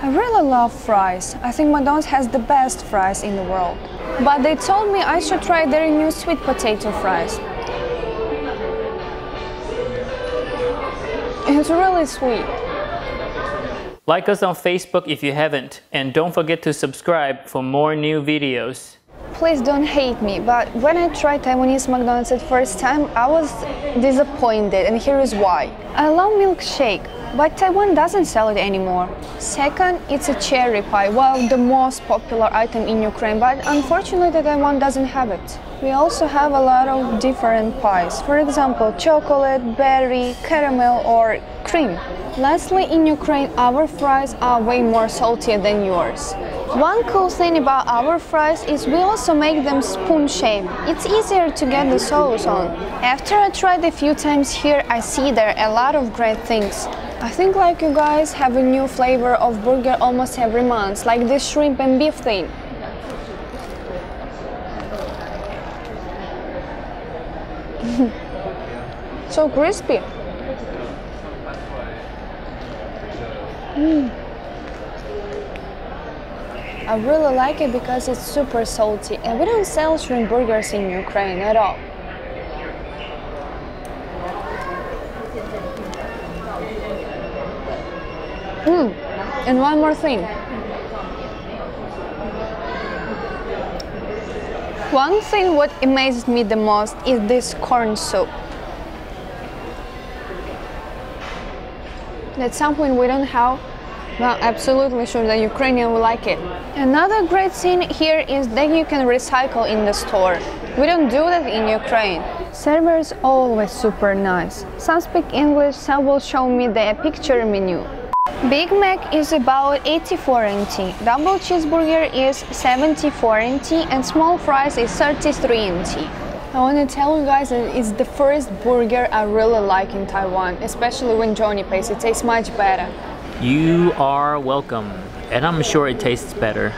I really love fries. I think McDonald's has the best fries in the world. But they told me I should try their new sweet potato fries. It's really sweet. Like us on Facebook if you haven't, and don't forget to subscribe for more new videos. Please don't hate me, but when I tried Taiwanese McDonald's at first time, I was disappointed, and here is why. I love milkshake, but Taiwan doesn't sell it anymore. Second, it's a cherry pie, well, the most popular item in Ukraine, but unfortunately Taiwan doesn't have it. We also have a lot of different pies, for example, chocolate, berry, caramel or cream. Lastly, in Ukraine, our fries are way more salty than yours. One cool thing about our fries is we also make them spoon shaped. It's easier to get the sauce on. After I tried a few times here, I see there are a lot of great things. I think like you guys have a new flavor of burger almost every month, like this shrimp and beef thing. so crispy. Mm. I really like it because it's super salty and we don't sell shrimp burgers in Ukraine at all. Mm. And one more thing. One thing what amazed me the most is this corn soup. At some point we don't have well, absolutely sure that Ukrainian will like it. Another great thing here is that you can recycle in the store. We don't do that in Ukraine. Servers always super nice. Some speak English, some will show me the picture menu. Big Mac is about 84 NT, double cheeseburger is 74 NT and small fries is 33 NT. I want to tell you guys that it's the first burger I really like in Taiwan, especially when Johnny pays, it tastes much better. You are welcome, and I'm sure it tastes better.